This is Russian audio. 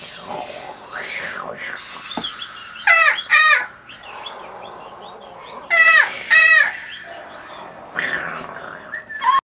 Ой, ой, ой, ой.